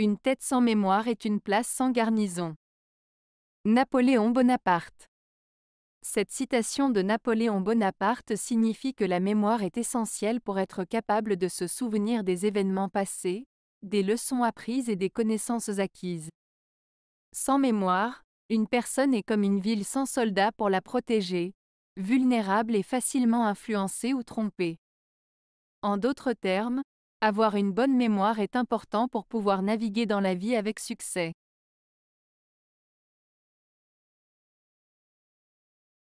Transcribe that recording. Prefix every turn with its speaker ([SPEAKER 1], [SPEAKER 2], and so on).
[SPEAKER 1] Une tête sans mémoire est une place sans garnison. Napoléon Bonaparte. Cette citation de Napoléon Bonaparte signifie que la mémoire est essentielle pour être capable de se souvenir des événements passés, des leçons apprises et des connaissances acquises. Sans mémoire, une personne est comme une ville sans soldats pour la protéger, vulnérable et facilement influencée ou trompée. En d'autres termes, avoir une bonne mémoire est important pour pouvoir naviguer dans la vie avec succès.